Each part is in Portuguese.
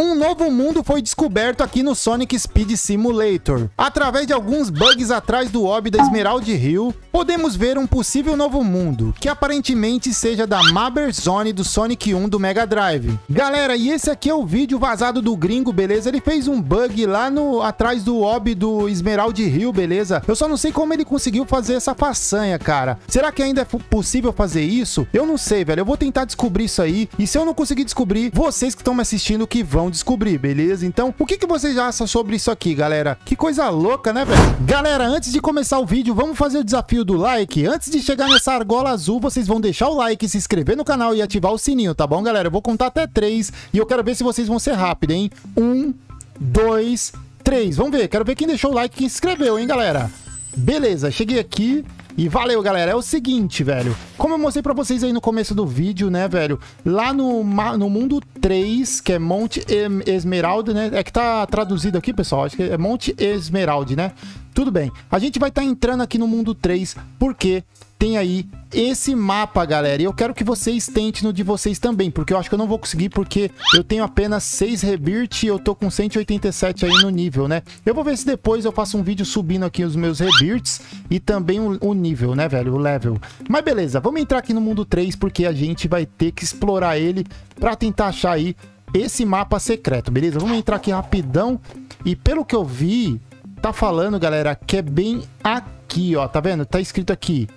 Um novo mundo foi descoberto aqui no Sonic Speed Simulator. Através de alguns bugs atrás do orb da Emerald Hill, podemos ver um possível novo mundo, que aparentemente seja da Maber Zone do Sonic 1 do Mega Drive. Galera, e esse aqui é o vídeo vazado do gringo, beleza? Ele fez um bug lá no atrás do orb do Emerald Hill, beleza? Eu só não sei como ele conseguiu fazer essa façanha, cara. Será que ainda é possível fazer isso? Eu não sei, velho. Eu vou tentar descobrir isso aí. E se eu não conseguir descobrir, vocês que estão me assistindo que vão descobrir, beleza? Então, o que, que vocês acham sobre isso aqui, galera? Que coisa louca, né, velho? Galera, antes de começar o vídeo, vamos fazer o desafio do like. Antes de chegar nessa argola azul, vocês vão deixar o like, se inscrever no canal e ativar o sininho, tá bom, galera? Eu vou contar até três e eu quero ver se vocês vão ser rápidos, hein? Um, dois, três. Vamos ver, quero ver quem deixou o like e quem se inscreveu, hein, galera? Beleza, cheguei aqui. E valeu, galera. É o seguinte, velho. Como eu mostrei pra vocês aí no começo do vídeo, né, velho? Lá no, no mundo 3, que é Monte Esmeralda, né? É que tá traduzido aqui, pessoal. Acho que é Monte Esmeralda, né? Tudo bem. A gente vai estar tá entrando aqui no mundo 3, porque tem aí esse mapa, galera. E eu quero que vocês tentem no de vocês também, porque eu acho que eu não vou conseguir, porque eu tenho apenas 6 rebirth e eu tô com 187 aí no nível, né? Eu vou ver se depois eu faço um vídeo subindo aqui os meus rebirths e também o, o nível, né, velho? O level. Mas beleza, vamos entrar aqui no mundo 3, porque a gente vai ter que explorar ele pra tentar achar aí esse mapa secreto, beleza? Vamos entrar aqui rapidão. E pelo que eu vi, tá falando, galera, que é bem aqui, ó. Tá vendo? Tá escrito aqui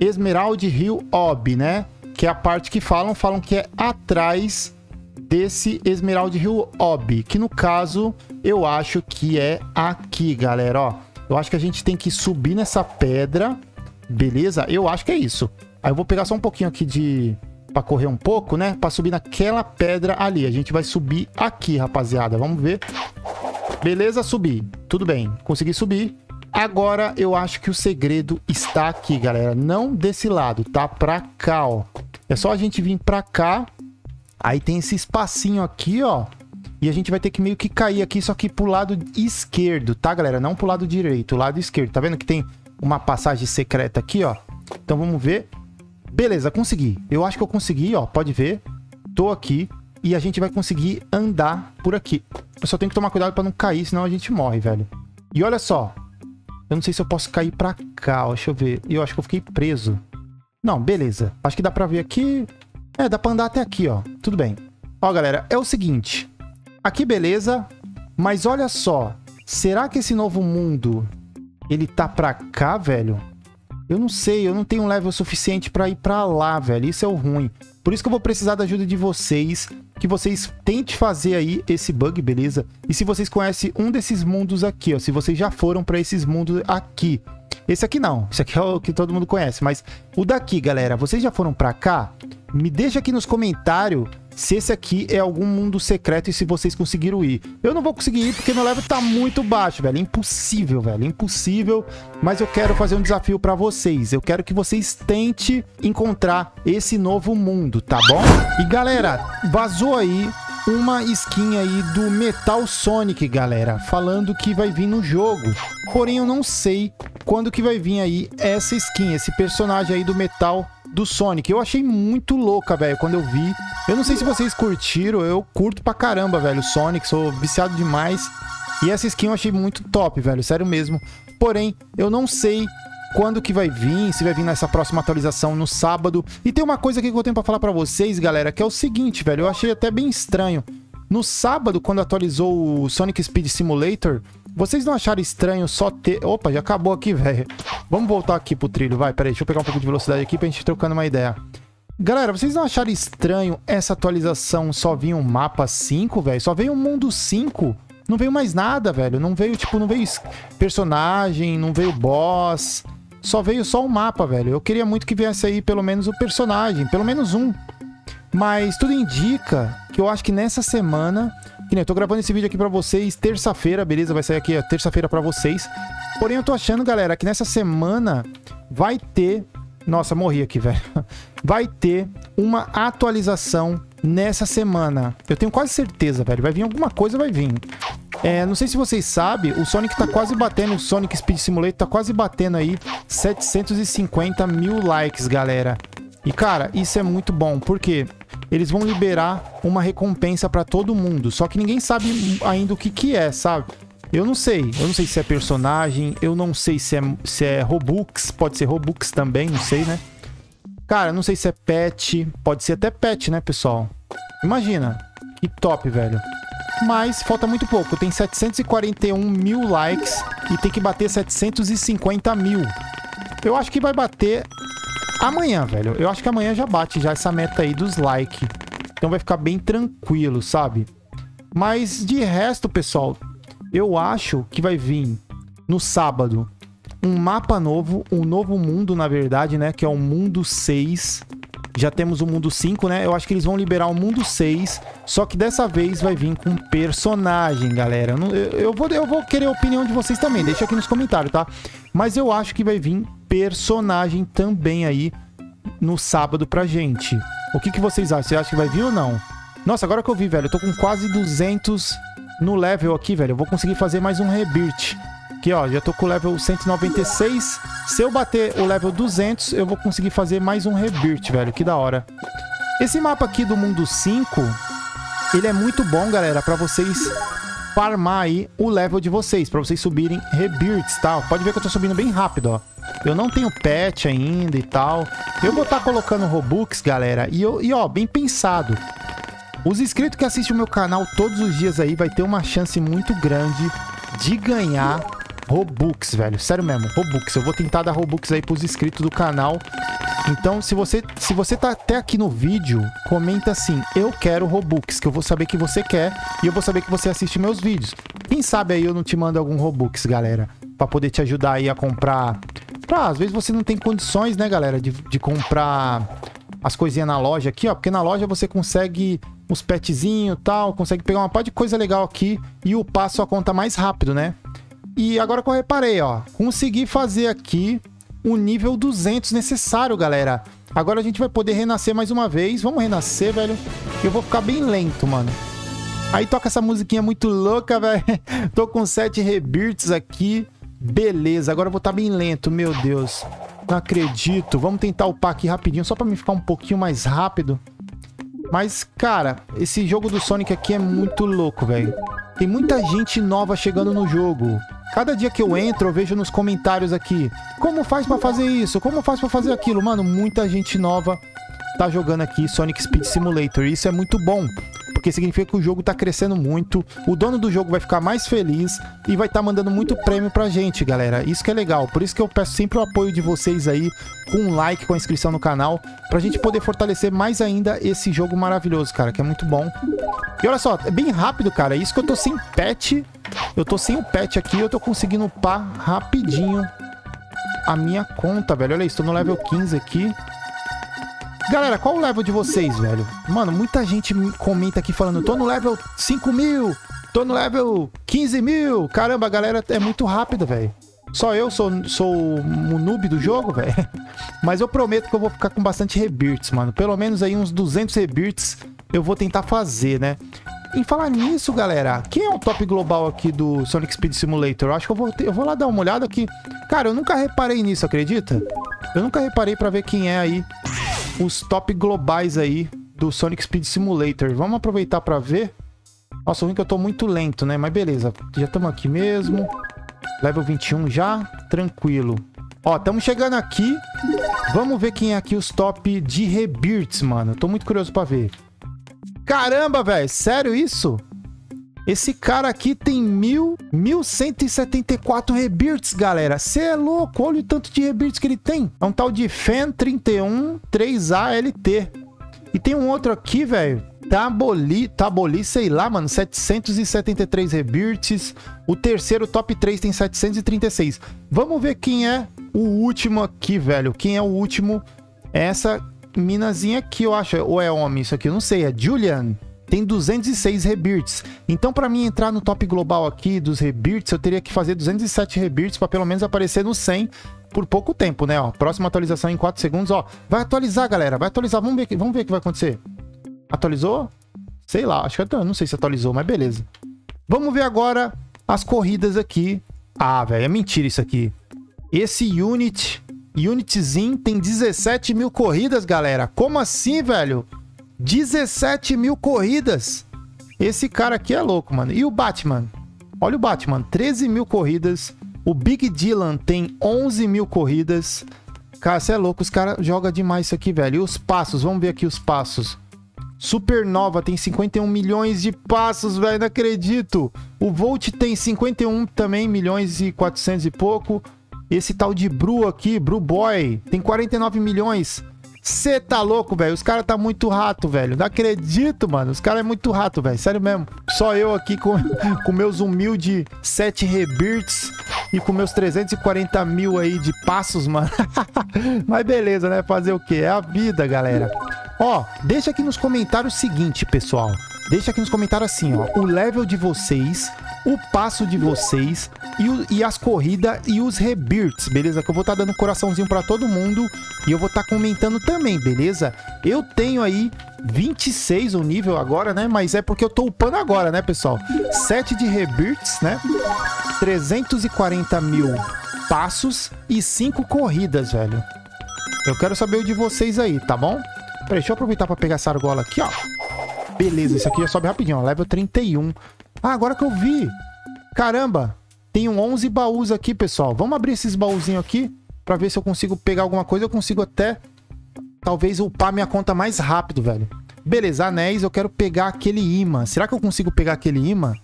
Esmeralda Rio Ob, né? Que é a parte que falam, falam que é atrás desse Esmeralda Rio Ob, que no caso eu acho que é aqui, galera, ó. Eu acho que a gente tem que subir nessa pedra, beleza? Eu acho que é isso. Aí eu vou pegar só um pouquinho aqui de... Pra correr um pouco, né? Pra subir naquela pedra ali. A gente vai subir aqui, rapaziada. Vamos ver. Beleza, subir. Tudo bem. Consegui subir. Agora eu acho que o segredo está aqui, galera. Não desse lado, tá? Pra cá, ó. É só a gente vir pra cá. Aí tem esse espacinho aqui, ó. E a gente vai ter que meio que cair aqui, só que pro lado esquerdo, tá, galera? Não pro lado direito, o lado esquerdo. Tá vendo que tem uma passagem secreta aqui, ó? Então vamos ver. Beleza, consegui. Eu acho que eu consegui, ó. Pode ver. Tô aqui. E a gente vai conseguir andar por aqui. Eu só tenho que tomar cuidado pra não cair, senão a gente morre, velho. E olha só. Eu não sei se eu posso cair pra cá, ó. Deixa eu ver. Eu acho que eu fiquei preso. Não, beleza. Acho que dá pra ver aqui. É, dá pra andar até aqui, ó. Tudo bem. Ó, galera, é o seguinte. Aqui, beleza. Mas olha só. Será que esse novo mundo, ele tá pra cá, velho? Eu não sei, eu não tenho um level suficiente pra ir pra lá, velho. Isso é o ruim. Por isso que eu vou precisar da ajuda de vocês, que vocês tentem fazer aí esse bug, beleza? E se vocês conhecem um desses mundos aqui, ó, se vocês já foram para esses mundos aqui. Esse aqui não, esse aqui é o que todo mundo conhece, mas o daqui, galera, vocês já foram para cá? Me deixa aqui nos comentários se esse aqui é algum mundo secreto e se vocês conseguiram ir. Eu não vou conseguir ir porque meu level tá muito baixo, velho. Impossível, velho. Impossível. Mas eu quero fazer um desafio pra vocês. Eu quero que vocês tentem encontrar esse novo mundo, tá bom? E galera, vazou aí uma skin aí do Metal Sonic, galera, falando que vai vir no jogo. Porém, eu não sei quando que vai vir aí essa skin, esse personagem aí do Metal do Sonic. Eu achei muito louca, velho, quando eu vi. Eu não sei se vocês curtiram, eu curto pra caramba, velho, Sonic, sou viciado demais. E essa skin eu achei muito top, velho, sério mesmo. Porém, eu não sei quando que vai vir, se vai vir nessa próxima atualização no sábado. E tem uma coisa aqui que eu tenho pra falar pra vocês, galera, que é o seguinte, velho, eu achei até bem estranho. No sábado, quando atualizou o Sonic Speed Simulator, vocês não acharam estranho só ter... Opa, já acabou aqui, velho. Vamos voltar aqui pro trilho, vai, peraí, deixa eu pegar um pouco de velocidade aqui pra gente trocando uma ideia. Galera, vocês não acharam estranho essa atualização só vir um mapa 5, velho? Só veio um mundo 5? Não veio mais nada, velho. Não veio, tipo, não veio personagem, não veio boss. Só veio só um mapa, velho. Eu queria muito que viesse aí pelo menos o personagem, pelo menos um. Mas tudo indica que eu acho que nessa semana... Que nem eu tô gravando esse vídeo aqui pra vocês terça-feira, beleza? Vai sair aqui terça-feira pra vocês. Porém, eu tô achando, galera, que nessa semana vai ter... Nossa, morri aqui, velho. Vai ter uma atualização nessa semana. Eu tenho quase certeza, velho. Vai vir alguma coisa, vai vir. É, não sei se vocês sabem, o Sonic tá quase batendo, o Sonic Speed Simulator tá quase batendo aí 750 mil likes, galera. E, cara, isso é muito bom, porque eles vão liberar uma recompensa para todo mundo. Só que ninguém sabe ainda o que que é, sabe? Eu não sei. Eu não sei se é personagem, eu não sei se é, se é Robux, pode ser Robux também, não sei, né? Cara, não sei se é pet, pode ser até pet, né, pessoal? Imagina, que top, velho. Mas falta muito pouco, tem 741 mil likes e tem que bater 750 mil. Eu acho que vai bater amanhã, velho. Eu acho que amanhã já bate já essa meta aí dos likes. Então vai ficar bem tranquilo, sabe? Mas de resto, pessoal, eu acho que vai vir no sábado um mapa novo, um novo mundo, na verdade, né? Que é o mundo 6. Já temos o mundo 5, né? Eu acho que eles vão liberar o mundo 6. Só que dessa vez vai vir com personagem, galera. Eu, eu, vou, eu vou querer a opinião de vocês também. Deixa aqui nos comentários, tá? Mas eu acho que vai vir personagem também aí no sábado pra gente. O que, que vocês acham? Você acha que vai vir ou não? Nossa, agora que eu vi, velho, eu tô com quase 200 no level aqui, velho. Eu vou conseguir fazer mais um rebirth. Aqui, ó, já tô com o level 196. Se eu bater o level 200, eu vou conseguir fazer mais um rebirth, velho. Que da hora. Esse mapa aqui do mundo 5, ele é muito bom, galera, pra vocês farmar aí o level de vocês, pra vocês subirem rebirths, tá? Pode ver que eu tô subindo bem rápido, ó. Eu não tenho pet ainda e tal. Eu vou estar tá colocando Robux, galera. E, eu, e ó, bem pensado. Os inscritos que assistem o meu canal todos os dias aí vai ter uma chance muito grande de ganhar Robux, velho. Sério mesmo, Robux. Eu vou tentar dar Robux aí pros inscritos do canal. Então, se você, se você tá até aqui no vídeo, comenta assim, eu quero Robux, que eu vou saber que você quer e eu vou saber que você assiste meus vídeos. Quem sabe aí eu não te mando algum Robux, galera, pra poder te ajudar aí a comprar... Pra, às vezes você não tem condições, né, galera, de, de comprar as coisinhas na loja aqui, ó. Porque na loja você consegue uns petzinhos e tal, consegue pegar uma parte de coisa legal aqui e upar sua conta mais rápido, né? E agora que eu reparei, ó, consegui fazer aqui o nível 200 necessário, galera. Agora a gente vai poder renascer mais uma vez. Vamos renascer, velho. Eu vou ficar bem lento, mano. Aí toca essa musiquinha muito louca, velho. Tô com 7 rebirths aqui. Beleza, agora eu vou estar tá bem lento, meu Deus. Não acredito. Vamos tentar upar aqui rapidinho, só pra mim ficar um pouquinho mais rápido. Mas, cara, esse jogo do Sonic aqui é muito louco, velho. Tem muita gente nova chegando no jogo. Cada dia que eu entro, eu vejo nos comentários aqui. Como faz pra fazer isso? Como faz pra fazer aquilo? Mano, muita gente nova tá jogando aqui Sonic Speed Simulator. Isso é muito bom porque significa que o jogo tá crescendo muito, o dono do jogo vai ficar mais feliz e vai estar tá mandando muito prêmio pra gente, galera. Isso que é legal, por isso que eu peço sempre o apoio de vocês aí, com um like, com a inscrição no canal, pra gente poder fortalecer mais ainda esse jogo maravilhoso, cara, que é muito bom. E olha só, é bem rápido, cara, isso que eu tô sem pet, eu tô sem o pet aqui, eu tô conseguindo upar rapidinho a minha conta, velho. Olha isso, tô no level 15 aqui. Galera, qual o level de vocês, velho? Mano, muita gente comenta aqui falando, tô no level 5 mil, tô no level 15 mil. Caramba, a galera é muito rápida, velho. Só eu sou, sou um noob do jogo, velho. Mas eu prometo que eu vou ficar com bastante rebirths, mano. Pelo menos aí uns 200 rebirths eu vou tentar fazer, né? Em falar nisso, galera, quem é o top global aqui do Sonic Speed Simulator? Eu acho que eu vou, eu vou lá dar uma olhada aqui. Cara, eu nunca reparei nisso, acredita? Eu nunca reparei pra ver quem é aí os top globais aí do Sonic Speed Simulator. Vamos aproveitar para ver. Nossa, o ruim que eu tô muito lento, né? Mas beleza, já estamos aqui mesmo. Level 21 já, tranquilo. Ó, estamos chegando aqui. Vamos ver quem é aqui os top de Rebirths, mano. Tô muito curioso para ver. Caramba, velho, sério isso? Esse cara aqui tem mil, 1174 rebirths, galera. Você é louco, olha o tanto de rebirths que ele tem. É um tal de Fen 31 3ALT. E tem um outro aqui, velho. Taboli, Taboli, sei lá, mano, 773 rebirths. O terceiro top 3 tem 736. Vamos ver quem é o último aqui, velho. Quem é o último? Essa minazinha aqui, eu acho. Ou é homem isso aqui? Eu não sei. É Julian tem 206 rebirths. Então, para mim entrar no top global aqui dos rebirths, eu teria que fazer 207 rebirths para pelo menos aparecer no 100 por pouco tempo, né? Ó, próxima atualização em 4 segundos, ó. Vai atualizar, galera. Vai atualizar. Vamos ver, vamos ver o que vai acontecer. Atualizou? Sei lá, acho que eu não sei se atualizou, mas beleza. Vamos ver agora as corridas aqui. Ah, velho, é mentira isso aqui. Esse Unit, Unitzinho tem 17 mil corridas, galera. Como assim, velho? 17 mil corridas. Esse cara aqui é louco, mano. E o Batman? Olha o Batman, 13 mil corridas. O Big Dylan tem 11 mil corridas. Cara, você é louco, os caras jogam demais isso aqui, velho. E os passos, vamos ver aqui os passos. Supernova tem 51 milhões de passos, velho, não acredito. O Volt tem 51 também, milhões e 400 e pouco. Esse tal de Bru aqui, Bru Boy, tem 49 milhões. Você tá louco, velho? Os caras tá muito rato, velho. Não acredito, mano. Os caras é muito rato, velho. Sério mesmo. Só eu aqui com, com meus humildes 7 rebirths e com meus 340 mil aí de passos, mano. Mas beleza, né? Fazer o quê? É a vida, galera. Ó, deixa aqui nos comentários o seguinte, pessoal. Deixa aqui nos comentários assim, ó. O level de vocês, o passo de vocês e, e as corridas e os rebirths, beleza? Que eu vou estar tá dando coraçãozinho para todo mundo e eu vou estar tá comentando também, beleza? Eu tenho aí 26 o nível agora, né? Mas é porque eu tô upando agora, né, pessoal? 7 de rebirths, né? 340 mil passos e 5 corridas, velho. Eu quero saber o de vocês aí, tá bom? Peraí, deixa eu aproveitar pra pegar essa argola aqui, ó. Beleza, isso aqui já sobe rapidinho, ó. Level 31. Ah, agora que eu vi. Caramba, tem 11 baús aqui, pessoal. Vamos abrir esses baúzinhos aqui pra ver se eu consigo pegar alguma coisa. Eu consigo até, talvez, upar minha conta mais rápido, velho. Beleza, anéis, eu quero pegar aquele imã. Será que eu consigo pegar aquele imã?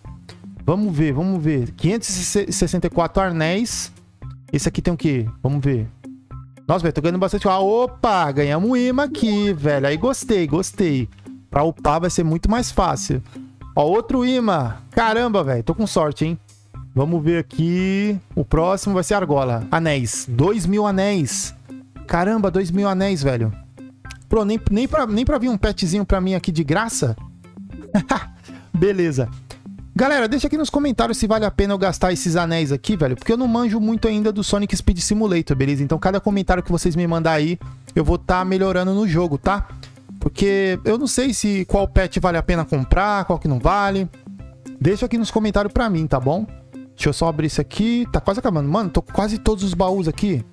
Vamos ver, vamos ver. 564 anéis. Esse aqui tem o quê? Vamos ver. Nossa, velho, tô ganhando bastante. Ah, opa, ganhamos um imã aqui, velho. Aí gostei, gostei. Pra upar vai ser muito mais fácil. Ó, outro imã. Caramba, velho, tô com sorte, hein? Vamos ver aqui. O próximo vai ser argola. Anéis. 2 mil anéis. Caramba, 2 mil anéis, velho. Pô, nem, nem, pra, nem pra vir um petzinho pra mim aqui de graça? Beleza. Galera, deixa aqui nos comentários se vale a pena eu gastar esses anéis aqui, velho. Porque eu não manjo muito ainda do Sonic Speed Simulator, beleza? Então cada comentário que vocês me mandar aí, eu vou estar tá melhorando no jogo, tá? Porque eu não sei se qual pet vale a pena comprar, qual que não vale. Deixa aqui nos comentários pra mim, tá bom? Deixa eu só abrir isso aqui. Tá quase acabando. Mano, tô quase todos os baús aqui.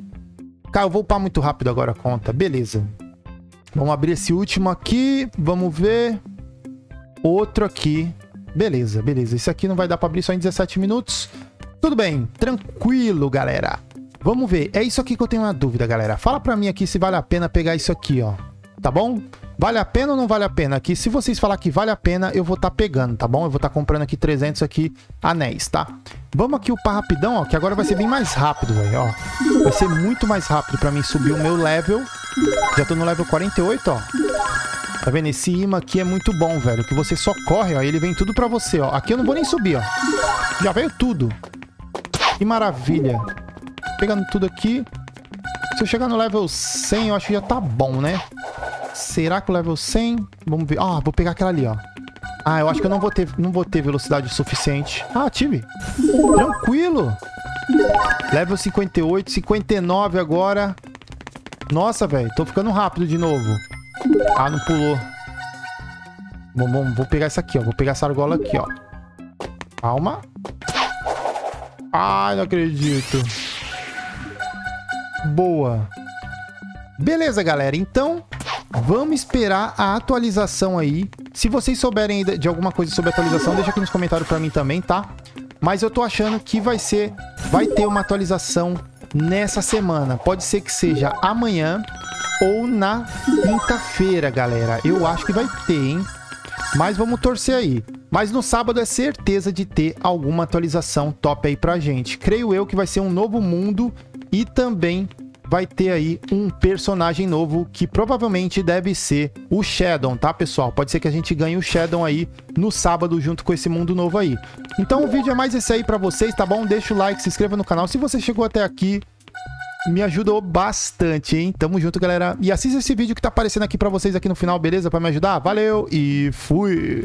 Cara, eu vou upar muito rápido agora a conta. Beleza. Vamos abrir esse último aqui. Vamos ver. Outro aqui. Beleza, beleza. Isso aqui não vai dar pra abrir só em 17 minutos. Tudo bem, tranquilo, galera. Vamos ver. É isso aqui que eu tenho uma dúvida, galera. Fala pra mim aqui se vale a pena pegar isso aqui, ó. Tá bom? Vale a pena ou não vale a pena? Aqui, se vocês falar que vale a pena, eu vou estar tá pegando, tá bom? Eu vou estar tá comprando aqui 300 aqui anéis, tá? Vamos aqui upar rapidão, ó, que agora vai ser bem mais rápido, velho, ó. Vai ser muito mais rápido pra mim subir o meu level. Já tô no level 48, ó. Tá vendo? Esse imã aqui é muito bom, velho. Que você só corre, ó. E ele vem tudo pra você, ó. Aqui eu não vou nem subir, ó. Já veio tudo. Que maravilha. Pegando tudo aqui. Se eu chegar no level 100, eu acho que já tá bom, né? Será que o level 100... Vamos ver. Ah, vou pegar aquela ali, ó. Ah, eu acho que eu não vou ter, não vou ter velocidade suficiente. Ah, tive. Tranquilo. Level 58, 59 agora. Nossa, velho. Tô ficando rápido de novo. Ah, não pulou. Bom, bom, vou pegar essa aqui, ó. Vou pegar essa argola aqui, ó. Calma. Ai, não acredito. Boa. Beleza, galera. Então, vamos esperar a atualização aí. Se vocês souberem de alguma coisa sobre atualização, deixa aqui nos comentários pra mim também, tá? Mas eu tô achando que vai ser... Vai ter uma atualização nessa semana. Pode ser que seja amanhã ou na quinta-feira, galera. Eu acho que vai ter, hein? Mas vamos torcer aí. Mas no sábado é certeza de ter alguma atualização top aí pra gente. Creio eu que vai ser um novo mundo e também vai ter aí um personagem novo que provavelmente deve ser o Shadow, tá, pessoal? Pode ser que a gente ganhe o Shadow aí no sábado junto com esse mundo novo aí. Então o vídeo é mais esse aí pra vocês, tá bom? Deixa o like, se inscreva no canal. Se você chegou até aqui, me ajudou bastante, hein? Tamo junto, galera. E assista esse vídeo que tá aparecendo aqui pra vocês aqui no final, beleza? Pra me ajudar. Valeu e fui!